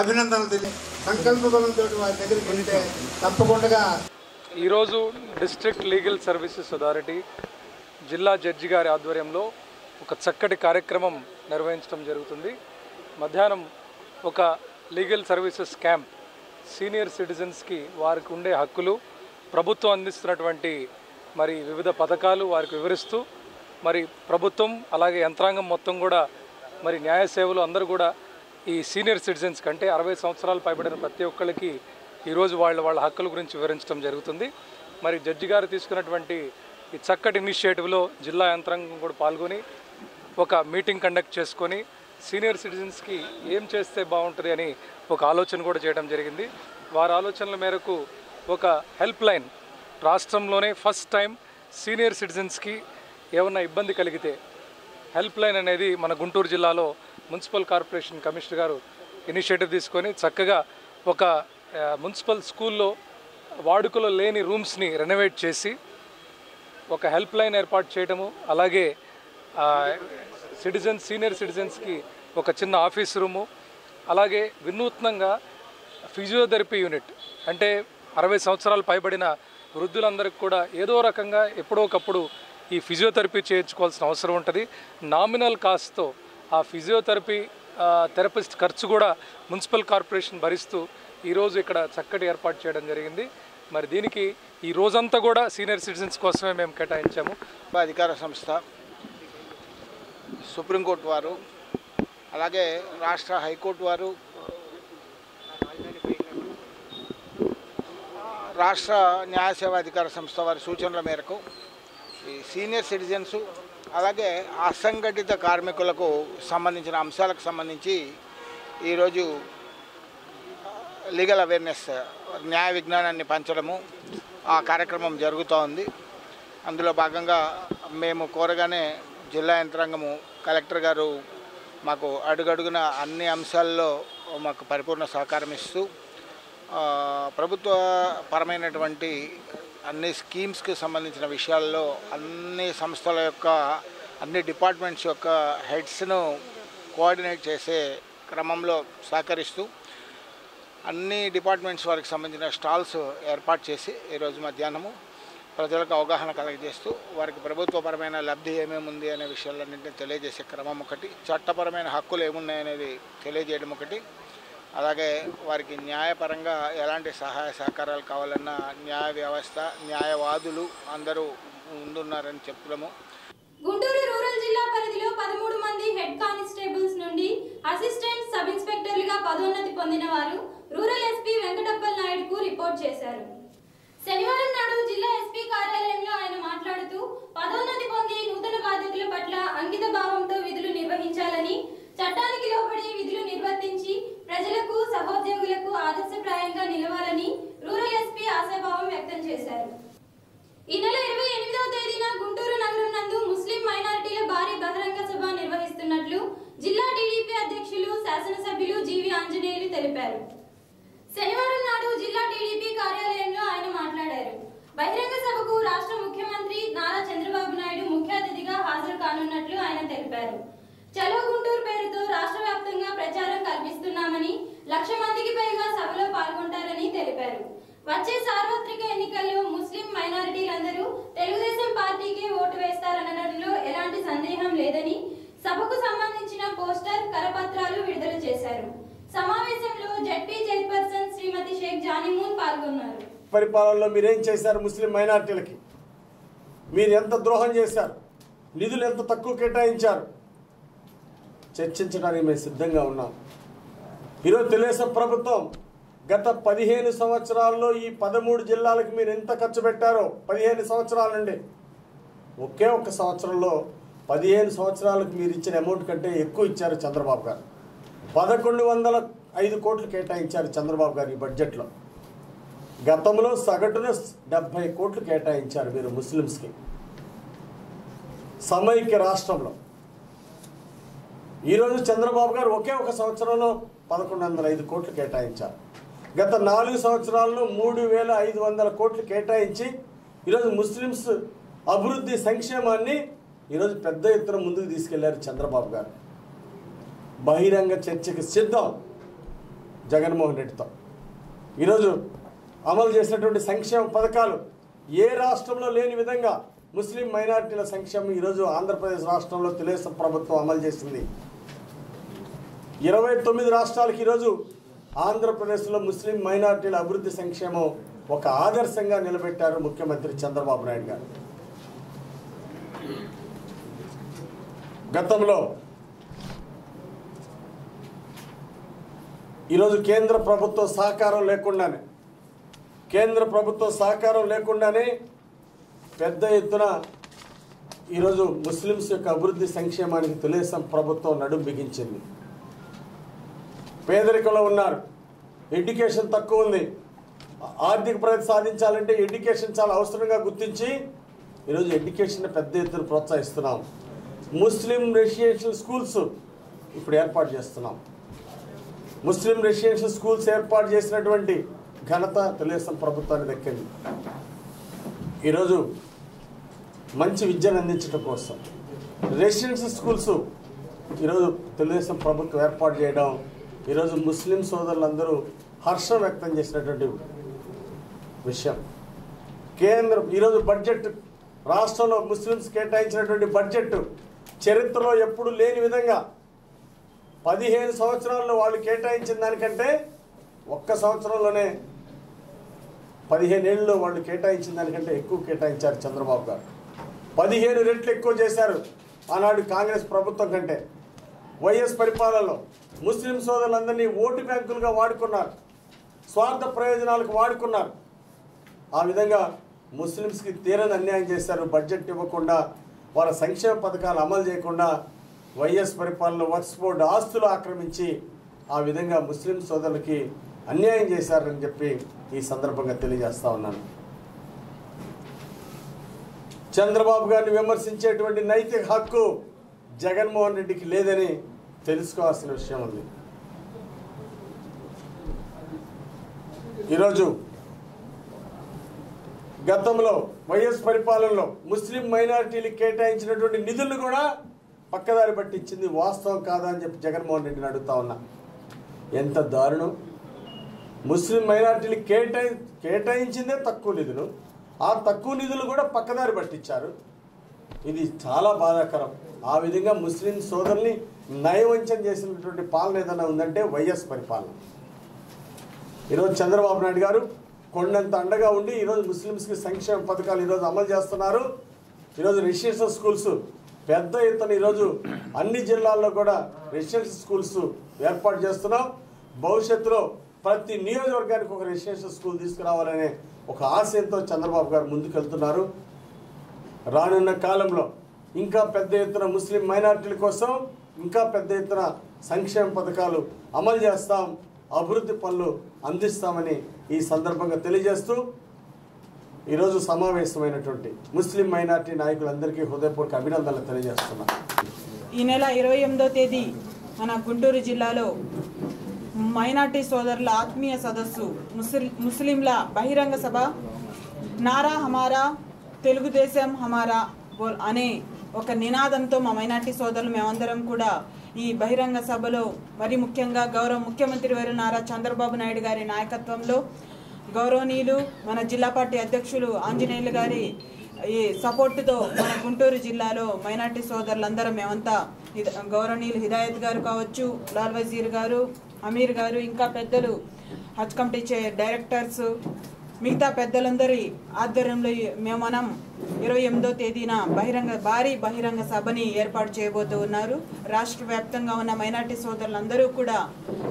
అభినందనలు తెలియ సంకల్ప బలంతో వారి దగ్గరికి వెళ్తే తప్పకుండా ఈరోజు డిస్ట్రిక్ట్ లీగల్ సర్వీసెస్ అథారిటీ జిల్లా జడ్జి గారి ఆధ్వర్యంలో ఒక చక్కటి కార్యక్రమం నిర్వహించడం జరుగుతుంది. మధ్యాహ్నం ఒక లీగల్ సర్వీసెస్ క్యాంప్ సీనియర్ సిటిజన్స్కి వారికి ఉండే హక్కులు ప్రభుత్వం అందిస్తున్నటువంటి మరి వివిధ పథకాలు వారికి వివరిస్తూ మరి ప్రభుత్వం అలాగే యంత్రాంగం మొత్తం కూడా మరి న్యాయ సేవలు అందరూ కూడా ఈ సీనియర్ సిటిజన్స్ కంటే అరవై సంవత్సరాలు పైబడిన ప్రతి ఒక్కరికి ఈరోజు వాళ్ళ వాళ్ళ హక్కుల గురించి వివరించడం జరుగుతుంది. మరి జడ్జి గారు తీసుకున్నటువంటి ఈ చక్కటి ఇనిషియేటివ్లో జిల్లా యంత్రాంగం కూడా పాల్గొని ఒక మీటింగ్ కండక్ట్ చేసుకొని సీనియర్ సిటిజన్స్కి ఏం చేస్తే బాగుంటుంది అని ఒక ఆలోచన కూడా చేయడం జరిగింది. వారి ఆలోచనల మేరకు ఒక హెల్ప్ లైన్ రాష్ట్రంలోనే ఫస్ట్ టైం సీనియర్ సిటిజన్స్కి ఏమన్నా ఇబ్బంది కలిగితే హెల్ప్ లైన్ అనేది మన గుంటూరు జిల్లాలో మున్సిపల్ కార్పొరేషన్ కమిషనర్ గారు ఇనిషియేటివ్ తీసుకొని చక్కగా ఒక మున్సిపల్ స్కూల్లో వాడుకలో లేని రూమ్స్ని రెనోవేట్ చేసి ఒక హెల్ప్ లైన్ ఏర్పాటు చేయడము అలాగే సిటిజన్స్ సీనియర్ సిటిజన్స్కి ఒక చిన్న ఆఫీస్ రూము అలాగే వినూత్నంగా ఫిజియోథెరపీ యూనిట్ అంటే అరవై సంవత్సరాలు పైబడిన వృద్ధులందరికీ కూడా ఏదో రకంగా ఎప్పుడో ఒకప్పుడు ఈ ఫిజియోథెరపీ చేయించుకోవాల్సిన అవసరం ఉంటుంది. నామినల్ కాస్ట్తో ఆ ఫిజియోథెరపీ థెరపిస్ట్ ఖర్చు కూడా మున్సిపల్ కార్పొరేషన్ భరిస్తూ ఈరోజు ఇక్కడ చక్కటి ఏర్పాటు చేయడం జరిగింది. మరి దీనికి ఈ రోజంతా కూడా సీనియర్ సిటిజన్స్ కోసమే మేము కేటాయించాము. అధికార సంస్థ సుప్రీంకోర్టు వారు అలాగే రాష్ట్ర హైకోర్టు వారు రాష్ట్ర న్యాయ సేవా అధికార సంస్థ వారి సూచనల మేరకు ఈ సీనియర్ సిటిజన్స్ అలాగే అసంఘటిత కార్మికులకు సంబంధించిన అంశాలకు సంబంధించి ఈరోజు లీగల్ అవేర్నెస్ న్యాయ విజ్ఞానాన్ని పంచడము ఆ కార్యక్రమం జరుగుతూ ఉంది. అందులో భాగంగా మేము కోరగానే జిల్లా యంత్రాంగము కలెక్టర్ గారు మాకు అడుగడుగున అన్ని అంశాల్లో మాకు పరిపూర్ణ సహకారం ఇస్తూ ప్రభుత్వ పరమైనటువంటి అన్ని స్కీమ్స్కి సంబంధించిన విషయాల్లో అన్ని సంస్థల యొక్క అన్ని డిపార్ట్మెంట్స్ యొక్క హెడ్స్ను కోఆర్డినేట్ చేసే క్రమంలో సహకరిస్తూ అన్ని డిపార్ట్మెంట్స్ వారికి సంబంధించిన స్టాల్స్ ఏర్పాటు చేసి ఈరోజు మధ్యాహ్నము ప్రజలకు అవగాహన కలగజేస్తూ వారికి ప్రభుత్వపరమైన లబ్ధి ఏమేమి ఉంది అనే విషయాలన్నింటినీ తెలియజేసే క్రమం ఒకటి చట్టపరమైన హక్కులు ఏమున్నాయనేది తెలియజేయడం ఒకటి అలాగే వారికి న్యాయపరంగా ఎలాంటి సహాయ సహకారాలు కావాలన్నా న్యాయ వ్యవస్థ న్యాయవాదులు అందరూ ముందున్నారని చెప్తున్నాము గుంటూరు రూరల్ జిల్లా పరిధిలో పదమూడు మంది హెడ్ కానిస్టేబుల్స్ నుండి అసిస్టెంట్ సబ్ ఇన్స్పెక్టర్లుగా పదోన్నతి పొందిన వారు రూరల్ ఎస్పీ వెంకటప్పల్ నాయుడుకు రిపోర్ట్ చేశారు. శనివారం నాడు జిల్లా ఎస్పీ కార్యాలయంలో ఆయన మాట్లాడుతూ పదోన్నతి పొంది నూతన బాధ్యతల పట్ల అంకిత భావంతో విధులు నిర్వహించాలని చట్టానికి లోబడి విధులు నిర్వర్తించి ప్రజలకు సహోద్యోగులకు ఆదర్శప్రాయంగా నిలవాలని రూరల్ ఎస్పీ ఆశాభావం వ్యక్తం చేశారు ఈ నెల ఇరవై ఎనిమిదవ తేదీన గుంటూరు నగరం నందు ముస్లిం మైనారిటీల భారీ బహిరంగ సభ నిర్వహిస్తున్నట్లు జిల్లా టీడీపీ అధ్యక్షులు శాసనసభ్యులు జీవి ఆంజనేయులు తెలిపారు శనివారం నాడు జిల్లా టీడీపీ కార్యాలయంలో ఆయన మాట్లాడారు బహిరంగ సభకు రాష్ట్ర ముఖ్యమంత్రి నారా చంద్రబాబు నాయుడు ముఖ్య అతిథిగా హాజరు కానున్నట్లు ఆయన తెలిపారు చలో గుంటూరు పేరుతో రాష్ట్ర వ్యాప్తంగా ప్రచారం కల్పిస్తున్నామని తెలిపారు వచ్చే సార్వత్రిక ఎన్నికల్లో ముస్లిం మైనారిటీలందరూ తెలుగుదేశం పార్టీకి ఓటు వేస్తారనడంలో ఎలాంటి సందేహం లేదని సభకు సంబంధించిన పోస్టర్ కరపత్రాలు విడుదల చేశారు. సమావేశంలో జడ్పీ చైర్పర్సన్ శ్రీమతి షేక్ జానిమూన్ పాల్గొన్నారు. పరిపాలనలో మీరేం చేశారు? ముస్లిం మైనార్టీలకి మీరు ఎంత ద్రోహం చేశారు? నిధులు ఎంత తక్కువ కేటాయించారు? చర్చించడానికి మేము సిద్ధంగా ఉన్నాం. ఈరోజు తెలుగుదేశం ప్రభుత్వం గత పదిహేను సంవత్సరాల్లో ఈ పదమూడు జిల్లాలకు మీరు ఎంత ఖర్చు పెట్టారో పదిహేను సంవత్సరాల నుండి ఒకే ఒక్క సంవత్సరంలో పదిహేను సంవత్సరాలకు మీరు ఇచ్చిన అమౌంట్ కంటే ఎక్కువ ఇచ్చారు చంద్రబాబు గారు. పదకొండు వందల ఐదు కోట్లు కేటాయించారు చంద్రబాబు గారు ఈ బడ్జెట్లో గతంలో సగటున డెబ్బై కోట్లు కేటాయించారు మీరు ముస్లిమ్స్కి. సమైక్య రాష్ట్రంలో. ఈరోజు చంద్రబాబు గారు ఒకే ఒక సంవత్సరంలో పదకొండు వందల ఐదు కోట్లు కేటాయించారు. గత నాలుగు సంవత్సరాల్లో మూడు వేల ఐదు వందల కోట్లు కేటాయించి ఈరోజు ముస్లిమ్స్ అభివృద్ధి సంక్షేమాన్ని ఈరోజు పెద్ద ఎత్తున ముందుకు తీసుకెళ్ళారు చంద్రబాబు గారు. బహిరంగ చర్చకి సిద్ధం జగన్మోహన్ రెడ్డితో. ఈరోజు అమలు చేసినటువంటి సంక్షేమ పథకాలు ఏ రాష్ట్రంలో లేని విధంగా ముస్లిం మైనారిటీల సంక్షేమం ఈరోజు ఆంధ్రప్రదేశ్ రాష్ట్రంలో తెలుగుదేశం ప్రభుత్వం అమలు చేసింది. ఇరవై తొమ్మిది రాష్ట్రాలకు ఈరోజు ఆంధ్రప్రదేశ్లో ముస్లిం మైనారిటీల అభివృద్ధి సంక్షేమం ఒక ఆదర్శంగా నిలబెట్టారు ముఖ్యమంత్రి చంద్రబాబు నాయుడు గారు. గతంలో ఈరోజు కేంద్ర ప్రభుత్వ సహకారం లేకుండానే కేంద్ర ప్రభుత్వ సహకారం లేకుండానే పెద్ద ఎత్తున ఈరోజు ముస్లిమ్స్ యొక్క అభివృద్ధి సంక్షేమానికి తెలుగుదేశం ప్రభుత్వం నడుం బిగించింది. పేదరికంలో ఉన్నారు. ఎడ్యుకేషన్ తక్కువ ఉంది. ఆర్థిక ప్రగతి సాధించాలంటే ఎడ్యుకేషన్ చాలా అవసరంగా గుర్తించి ఈరోజు ఎడ్యుకేషన్ పెద్ద ఎత్తున ప్రోత్సహిస్తున్నాం. ముస్లిం రెసిడెన్షియల్ స్కూల్స్ ఇప్పుడు ఏర్పాటు చేస్తున్నాం. ముస్లిం రెసిడెన్షియల్ స్కూల్స్ ఏర్పాటు చేసినటువంటి ఘనత తెలుగుదేశం ప్రభుత్వానికి దక్కింది. ఈరోజు మంచి విద్యను అందించడం కోసం రెసిడెన్షియల్ స్కూల్స్ ఈరోజు తెలుగుదేశం ప్రభుత్వం ఏర్పాటు చేయడం ఈరోజు ముస్లిం సోదరులందరూ హర్షం వ్యక్తం చేసినటువంటి విషయం. కేంద్రం ఈరోజు బడ్జెట్ రాష్ట్రంలో ముస్లిమ్స్ కేటాయించినటువంటి బడ్జెట్ చరిత్రలో ఎప్పుడు లేని విధంగా పదిహేను సంవత్సరాల్లో వాళ్ళు కేటాయించిన దానికంటే ఒక్క సంవత్సరంలోనే పదిహేనేళ్ళలో వాళ్ళు కేటాయించిన దానికంటే ఎక్కువ కేటాయించారు చంద్రబాబు గారు. పదిహేను రెట్లు ఎక్కువ చేశారు ఆనాడు కాంగ్రెస్ ప్రభుత్వం కంటే. వైఎస్ పరిపాలనలో ముస్లిం సోదరులందరినీ ఓటు బ్యాంకులుగా వాడుకున్నారు. స్వార్థ ప్రయోజనాలకు వాడుకున్నారు. ఆ విధంగా ముస్లిమ్స్కి తీరని అన్యాయం చేశారు. బడ్జెట్ ఇవ్వకుండా వాళ్ళ సంక్షేమ పథకాలు అమలు చేయకుండా వైఎస్ పరిపాలన వర్క్స్ బోర్డు ఆస్తులు ఆక్రమించి ఆ విధంగా ముస్లిం సోదరులకి అన్యాయం చేశారని చెప్పి ఈ సందర్భంగా తెలియజేస్తా ఉన్నాను. చంద్రబాబు గారిని విమర్శించేటువంటి నైతిక హక్కు జగన్మోహన్ రెడ్డికి లేదని తెలుసుకోవాల్సిన విషయం ఉంది. ఈరోజు గతంలో వైఎస్ పరిపాలనలో ముస్లిం మైనారిటీలకు కేటాయించినటువంటి నిధులను కూడా పక్కదారి పట్టించింది వాస్తవం కాదా అని చెప్పి జగన్మోహన్ రెడ్డిని అడుగుతా ఉన్నా. ఎంత దారుణం. ముస్లిం మైనారిటీలకు కేటాయి కేటాయించిందే తక్కువ నిధులు. ఆ తక్కువ నిధులు కూడా పక్కదారి పట్టించారు. ఇది చాలా బాధాకరం. ఆ విధంగా ముస్లిం సోదరుల్ని నయవంచన చేసినటువంటి పాలన ఏదైనా ఉందంటే వైఎస్ పరిపాలన. ఈరోజు చంద్రబాబు నాయుడు గారు కొండంత అండగా ఉండి ఈరోజు ముస్లిమ్స్కి సంక్షేమ పథకాలు ఈరోజు అమలు చేస్తున్నారు. ఈరోజు రెసిడెన్షియల్ స్కూల్స్ పెద్ద ఎత్తున ఈరోజు అన్ని జిల్లాల్లో కూడా రెసిడెన్షియల్ స్కూల్స్ ఏర్పాటు చేస్తున్నాం. భవిష్యత్తులో ప్రతి నియోజకవర్గానికి ఒక రెసిడెన్షియల్ స్కూల్ తీసుకురావాలనే ఒక ఆశయంతో చంద్రబాబు గారు ముందుకెళ్తున్నారు. రానున్న కాలంలో ఇంకా పెద్ద ఎత్తున ముస్లిం మైనారిటీల కోసం ఇంకా పెద్ద ఎత్తున సంక్షేమ పథకాలు అమలు చేస్తాం. అభివృద్ధి పనులు అందిస్తామని ఈ సందర్భంగా తెలియజేస్తూ ఈరోజు సమావేశమైనటువంటి ముస్లిం మైనార్టీ నాయకులందరికీ హృదయపూర్వక అభినందనలు తెలియజేస్తున్నా. ఈ నెల ఇరవై ఎనిమిదో తేదీ మన గుంటూరు జిల్లాలో మైనార్టీ సోదరుల ఆత్మీయ సదస్సు ముస్లి ముస్లింల బహిరంగ సభ నారా హమారా తెలుగుదేశం హమారా అనే ఒక నినాదంతో మా మైనార్టీ సోదరులు మేమందరం కూడా ఈ బహిరంగ సభలో మరి ముఖ్యంగా గౌరవ ముఖ్యమంత్రి వారు నారా చంద్రబాబు నాయుడు గారి నాయకత్వంలో గౌరవనీయులు మన జిల్లా పార్టీ అధ్యక్షులు ఆంజనేయులు గారి ఈ సపోర్టుతో మన గుంటూరు జిల్లాలో మైనార్టీ సోదరులందరం మేమంతా గౌరవనీయులు హిదాయత్ గారు కావచ్చు లాల్ వజీర్ గారు అమీర్ గారు ఇంకా పెద్దలు హజ్ కమిటీ చైర్ డైరెక్టర్స్ మిగతా పెద్దలందరి ఆధ్వర్యంలో మేము మనం ఇరవై ఎనిమిదో తేదీన బహిరంగ భారీ బహిరంగ సభని ఏర్పాటు చేయబోతూ ఉన్నారు. రాష్ట్ర వ్యాప్తంగా ఉన్న మైనార్టీ సోదరులందరూ కూడా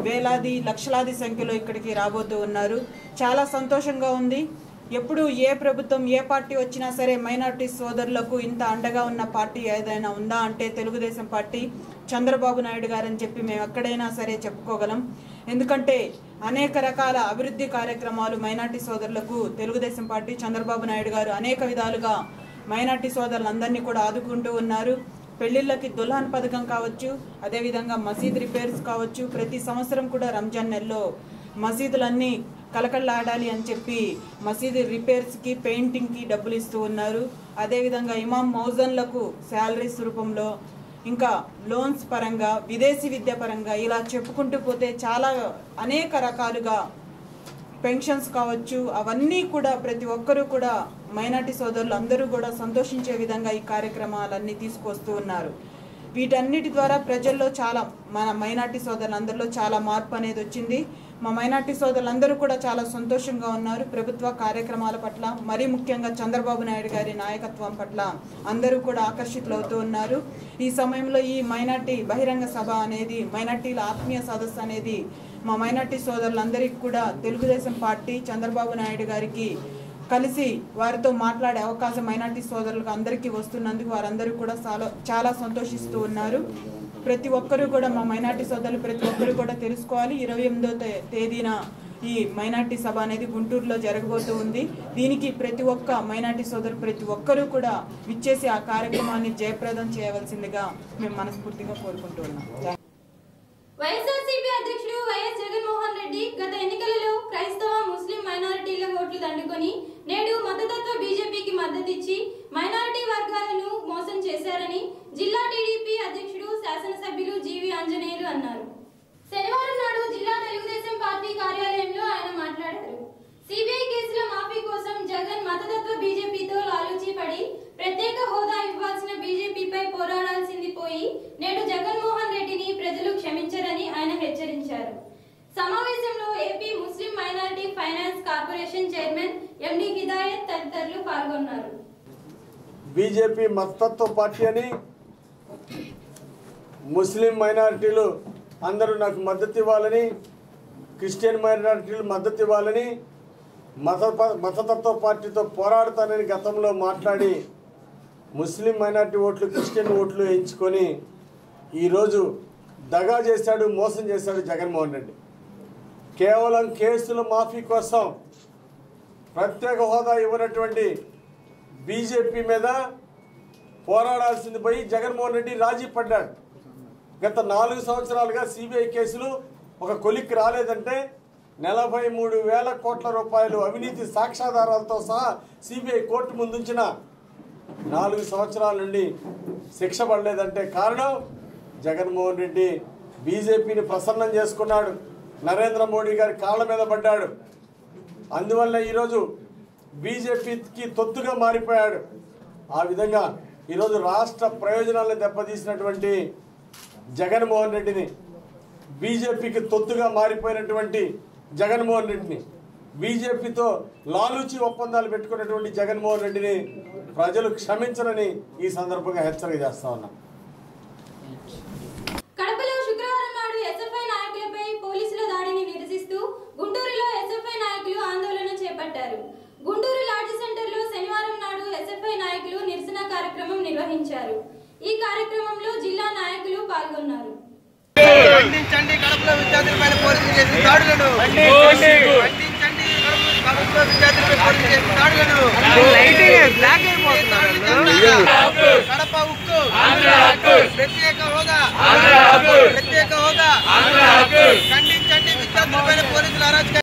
వేలాది లక్షలాది సంఖ్యలో ఇక్కడికి రాబోతూ ఉన్నారు. చాలా సంతోషంగా ఉంది. ఎప్పుడు ఏ ప్రభుత్వం ఏ పార్టీ వచ్చినా సరే మైనార్టీ సోదరులకు ఇంత అండగా ఉన్న పార్టీ ఏదైనా ఉందా అంటే తెలుగుదేశం పార్టీ చంద్రబాబు నాయుడు గారని చెప్పి మేము ఎక్కడైనా సరే చెప్పుకోగలం. ఎందుకంటే అనేక రకాల అభివృద్ధి కార్యక్రమాలు మైనార్టీ సోదరులకు తెలుగుదేశం పార్టీ చంద్రబాబు నాయుడు గారు అనేక విధాలుగా మైనార్టీ సోదరులందరినీ కూడా ఆదుకుంటూ ఉన్నారు. పెళ్ళిళ్ళకి దుల్హన్ పథకం కావచ్చు అదేవిధంగా మసీద్ రిపేర్స్ కావచ్చు ప్రతి సంవత్సరం కూడా రంజాన్ నెలలో మసీదులన్నీ కలకళ్ళాడాలి అని చెప్పి మసీదు రిపేర్స్కి పెయింటింగ్కి డబ్బులు ఇస్తూ ఉన్నారు. అదేవిధంగా ఇమాం మౌజన్లకు శాలరీస్ రూపంలో ఇంకా లోన్స్ పరంగా విదేశీ విద్య పరంగా ఇలా చెప్పుకుంటూ పోతే చాలా అనేక రకాలుగా పెన్షన్స్ కావచ్చు అవన్నీ కూడా ప్రతి ఒక్కరూ కూడా మైనార్టీ సోదరులు అందరూ కూడా సంతోషించే విధంగా ఈ కార్యక్రమాలన్నీ తీసుకొస్తూ ఉన్నారు. వీటన్నిటి ద్వారా ప్రజల్లో చాలా మన మైనార్టీ సోదరులందరిలో చాలా మార్పు అనేది వచ్చింది. మా మైనార్టీ సోదరులందరూ కూడా చాలా సంతోషంగా ఉన్నారు. ప్రభుత్వ కార్యక్రమాల పట్ల మరీ ముఖ్యంగా చంద్రబాబు నాయుడు గారి నాయకత్వం పట్ల అందరూ కూడా ఆకర్షితులవుతూ ఉన్నారు. ఈ సమయంలో ఈ మైనార్టీ బహిరంగ సభ అనేది మైనార్టీల ఆత్మీయ సదస్సు అనేది మా మైనార్టీ సోదరులందరికీ కూడా తెలుగుదేశం పార్టీ చంద్రబాబు నాయుడు గారికి కలిసి వారితో మాట్లాడే అవకాశం మైనార్టీ సోదరులకు అందరికీ వస్తున్నందుకు వారందరూ కూడా చాలా చాలా సంతోషిస్తూ ఉన్నారు. ప్రతి ఒక్కరూ కూడా మా మైనార్టీ సోదరులు ప్రతి ఒక్కరూ కూడా తెలుసుకోవాలి. ఇరవై ఎనిమిదో తే- తేదీన ఈ మైనార్టీ సభ అనేది గుంటూరులో జరగబోతూ ఉంది. దీనికి ప్రతి ఒక్క మైనార్టీ సోదరు ప్రతి ఒక్కరూ కూడా విచ్చేసి ఆ కార్యక్రమాన్ని జయప్రదం చేయవలసిందిగా మేము మనస్ఫూర్తిగా కోరుకుంటున్నాం వైఎస్ఆర్సీపీ అధ్యక్షుడు వైఎస్ జగన్మోహన్ రెడ్డి గత ఎన్నికలలో క్రైస్తవ ముస్లిం మైనారిటీల ఓట్లు దండుకొని నేడు మతతత్వ బీజేపీకి మద్దతిచ్చి మైనారిటీ వర్గాలను మోసం చేశారని జిల్లా టీడీపీ అధ్యక్షుడు శాసనసభ్యులు జీవి ఆంజనేయులు అన్నారు. శనివారం నాడు జిల్లా తెలుగుదేశం పార్టీ కార్యాలయంలో ఆయన మాట్లాడారు. సిబిఐ కేసుల మాఫీ కోసం జగన్ మతతత్వ బీజేపీతో లాలూచి పడి ప్రత్యేక హోదా ఇవ్వాల్సిన బీజేపీపై పోరాడాల్సింది పోయి నేడు జగన్మోహన్ రెడ్డిని ప్రజలు క్షమించరని ఆయన హెచ్చరించారు. సమావేశంలో AP Muslim minority finance corporation chairman MD Hidayat తదితరులు పాల్గొన్నారు. బీజేపీ మతతత్వ పార్టీ అని ముస్లిం మైనారిటీలు అందరూ నాకు మద్దతు ఇవ్వాలని క్రిస్టియన్ మైనారిటీలు మద్దతు ఇవ్వాలని మత మతతత్వ పార్టీతో పోరాడతానని గతంలో మాట్లాడి ముస్లిం మైనారిటీ ఓట్లు క్రిస్టియన్ ఓట్లు ఎంచుకొని ఈరోజు దగా చేశాడు మోసం చేశాడు జగన్మోహన్ రెడ్డి. కేవలం కేసుల మాఫీ కోసం ప్రత్యేక హోదా ఇవ్వనటువంటి బీజేపీ మీద పోరాడాల్సింది పోయి జగన్మోహన్ రెడ్డి రాజీ పడ్డాడు. గత నాలుగు సంవత్సరాలుగా సిబిఐ కేసులు ఒక కొలిక్కి రాలేదంటే నలభై మూడు వేల కోట్ల రూపాయలు అవినీతి సాక్ష్యాధారాలతో సహా సిబిఐ కోర్టు ముందుంచిన నాలుగు సంవత్సరాల నుండి శిక్ష పడలేదంటే కారణం జగన్మోహన్ రెడ్డి బీజేపీని ప్రసన్నం చేసుకున్నాడు. నరేంద్ర మోడీ గారి కాళ్ళ మీద పడ్డాడు. అందువల్ల ఈరోజు బీజేపీకి తొత్తుగా మారిపోయాడు. ఆ విధంగా ఈరోజు రాష్ట్ర ప్రయోజనాలను దెబ్బతీసినటువంటి జగన్మోహన్ రెడ్డిని బీజేపీకి తొత్తుగా మారిపోయినటువంటి జగన్మోహన్ రెడ్డిని బీజేపీతో లాలూచి ఒప్పందాలు పెట్టుకున్నటువంటి జగన్మోహన్ రెడ్డిని ప్రజలు క్షమించరని ఈ సందర్భంగా హెచ్చరిక చేస్తా ఉన్నాం. కడపలో శుక్రవారం నాడు ఎస్ఎఫ్ఐ నాయకులపై పోలీసుల దాడిని నిరసిస్తూ గుంటూరులో ఎస్ఎఫ్ఐ నాయకులు ఆందోళన చేపట్టారు. గుంటూరు లాడ్జ్ సెంటర్లో శనివారం నాడు ఎస్ఎఫ్ఐ నాయకులు నిరసన కార్యక్రమం నిర్వహించారు. ఈ కార్యక్రమంలో జిల్లా నాయకులు పాల్గొన్నారు. ఖండించండి కడపలో విద్యార్థులపైన పోలీసులు చేసిన దాడులను. ఖండించండి. కడపలో విద్యార్థులపై పోలీసులు చేసిన దాడులను. కడప ఉక్కు ప్రత్యేక హోదా. ప్రత్యేక హోదా. ఖండించండి విద్యార్థులపైన పోలీసుల అరాచక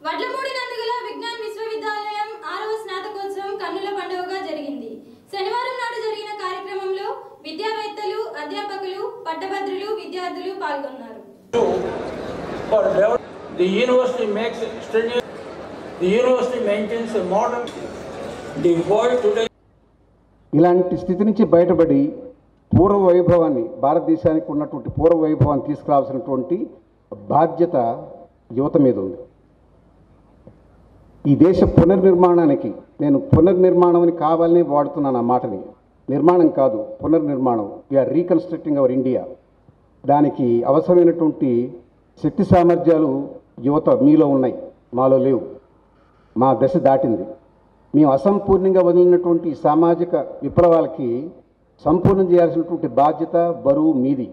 వడ్లమూడి నందుగల విజ్ఞాన్ విశ్వవిద్యాలయం ఆరవ స్నాతకోత్సవం కన్నుల పండుగగా జరిగింది. శనివారం నాడు జరిగిన విద్యావేత్తలు అధ్యాపకులు పట్టభద్రులు విద్యార్థులు పాల్గొన్నారు. The university makes strenuous, The university maintains a modern, the world today. ఇలాంటి స్థితి నుంచి బయటపడి పూర్వ వైభవాన్ని భారతదేశానికి ఉన్నటువంటి పూర్వ వైభవాన్ని తీసుకురావాల్సినటువంటి బాధ్యత యువత మీద ఉంది. ఈ దేశ పునర్నిర్మాణానికి నేను పునర్నిర్మాణం అని కావాలని వాడుతున్నాను ఆ మాటని. నిర్మాణం కాదు పునర్నిర్మాణం. వీఆర్ రీకన్స్ట్రక్టింగ్ అవర్ ఇండియా దానికి అవసరమైనటువంటి శక్తి సామర్థ్యాలు యువత మీలో ఉన్నాయి మాలో లేవు. మా దశ దాటింది. మేము అసంపూర్ణంగా వదిలినటువంటి సామాజిక విప్లవాలకి సంపూర్ణం చేయాల్సినటువంటి బాధ్యత బరువు మీది.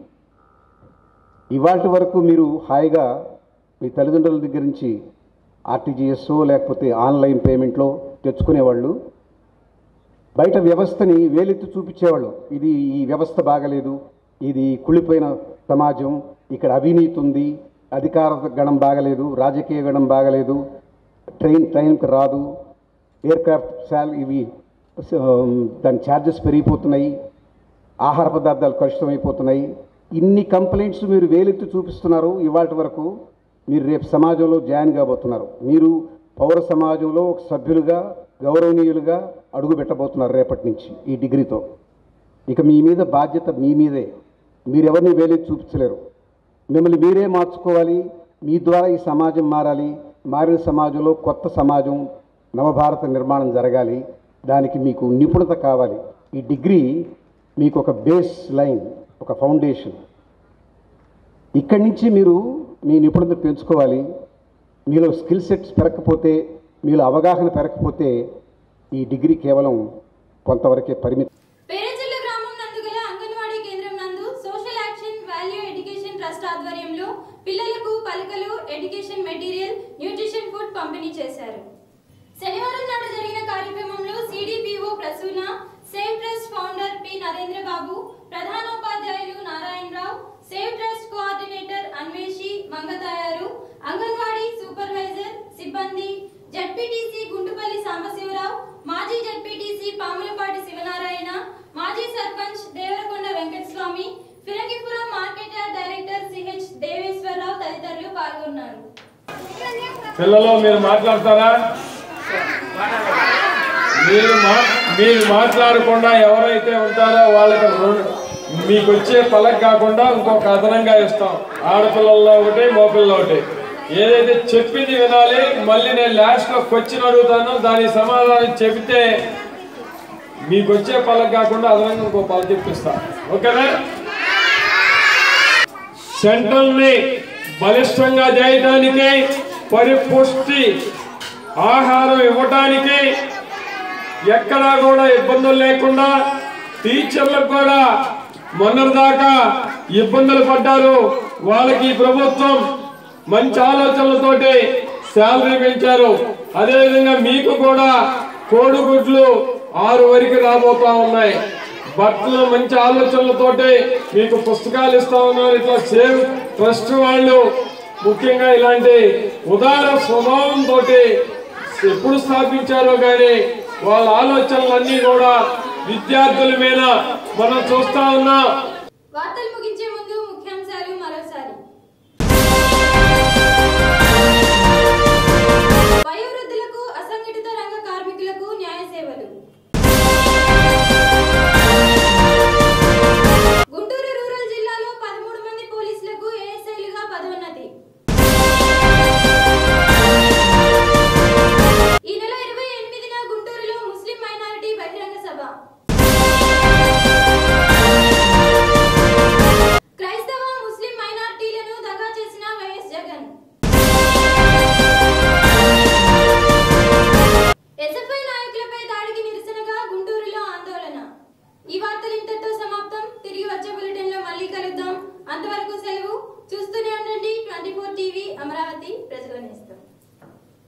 ఇవాటి వరకు మీరు హాయిగా మీ తల్లిదండ్రుల దగ్గర నుంచి ఆర్టీజీఎస్ లేకపోతే ఆన్లైన్ పేమెంట్లో తెచ్చుకునేవాళ్ళు బయట వ్యవస్థని వేలెత్తి చూపించేవాళ్ళు. ఇది ఈ వ్యవస్థ బాగలేదు ఇది కుళ్ళిపోయిన సమాజం ఇక్కడ అవినీతి ఉంది అధికార గణం బాగలేదు రాజకీయ గణం బాగలేదు ట్రైన్ ట్రైన్కి రాదు ఎయిర్క్రాఫ్ట్ శాల్ ఇవి దాని ఛార్జెస్ పెరిగిపోతున్నాయి ఆహార పదార్థాలు కలుషితమైపోతున్నాయి. ఇన్ని కంప్లైంట్స్ మీరు వేలెత్తి చూపిస్తున్నారు ఇవాటి వరకు మీరు రేపు సమాజంలో జాయిన్ కాబోతున్నారు. మీరు పౌర సమాజంలో ఒక సభ్యులుగా గౌరవనీయులుగా అడుగు పెట్టబోతున్నారు రేపటి నుంచి ఈ డిగ్రీతో. ఇక మీ మీద బాధ్యత మీ మీదే. మీరెవరిని వేలెత్తి చూపించలేరు. మిమ్మల్ని మీరే మార్చుకోవాలి. మీ ద్వారా ఈ సమాజం మారాలి. మారిన సమాజంలో కొత్త సమాజం నవభారత నిర్మాణం జరగాలి. దానికి మీకు నిపుణత కావాలి. ఈ డిగ్రీ మీకు ఒక బేస్ లైన్ ఒక ఫౌండేషన్. ఇక్కడి నుంచి మీరు మీ నిపుణత పెంచుకోవాలి. మీలో స్కిల్ సెట్స్ పెరగకపోతే మీలో అవగాహన పెరగకపోతే ఈ డిగ్రీ కేవలం కొంతవరకే పరిమితం. గ్రామం నందు గల అంగన్వాడీ కేంద్రం నందు సోషల్ యాక్షన్ ఎడ్యుకేషన్ ట్రస్ట్ ఆధ్వర్యంలో పిల్లలకు పలకలు ఎడ్యుకేషన్ మెటీరియల్ న్యూట్రిషన్ ఫుడ్ పంపిణీ చేశారు. శనివారం నాడు జరిగిన కార్యక్రమంలో CDPO Prasuna save trust founder P Narendra Babu ప్రధానోపాధ్యాయులు Narayanarao save trust coordinator Anveshi Mangatayaru anganwadi supervisor సిబ్బంది జడ్పీటీసీ గుంటుపల్లి సాంబశివరావు మాజీ జడ్పీటీసీ పాములపాటి శివనారాయణ మాజీ sarpanch Devarakonda Venkataswamy Phirangipuram market director CH Deveswararao తదితరులు పాల్గొన్నారు. పిల్లలు మీరు మాట్లాడతారా? మీరు మీరు మాట్లాడకుండా ఎవరైతే ఉంటారో వాళ్ళకి మీకు వచ్చే పలక కాకుండా ఇంకొక అదనంగా ఇస్తాం. ఆడపిల్లల్లో ఒకటి మోపిల్లో ఒకటి. ఏదైతే చెప్పింది వినాలి మళ్ళీ నేను లాస్ట్లో క్వశ్చన్ అడుగుతాను. దాని సమాధానం చెబితే మీకు వచ్చే పలక కాకుండా అదనంగా ఇంకో పలక చెప్పిస్తా ఓకేనా? సెంట్రల్ని బలిష్టంగా చేయడానికి పరిపుష్టి ఆహారం ఇవ్వటానికి ఎక్కడా కూడా ఇబ్బందులు లేకుండా టీచర్లకు కూడా మొన్నటిదాకా ఇబ్బందులు పడ్డారు. వాళ్ళకి ప్రభుత్వం మంచి ఆలోచనలతోటి శాలరీ పెంచారు. అదేవిధంగా మీకు కూడా కోడిగుడ్లు ఆరు వరకు రాబోతా ఉన్నాయి. బట్టలు మంచి ఆలోచనలతోటి మీకు పుస్తకాలు ఇస్తా ఉన్నారు. ఇట్లా సేవ్ ట్రస్ట్ వాళ్ళు ముఖ్యంగా ఇలాంటి ఉదార స్వభావంతో ఎప్పుడు స్థాపించారో కానీ వాళ్ళ ఆలోచనలన్నీ కూడా విద్యార్థుల మీద మనం చూస్తా ఉన్నాం.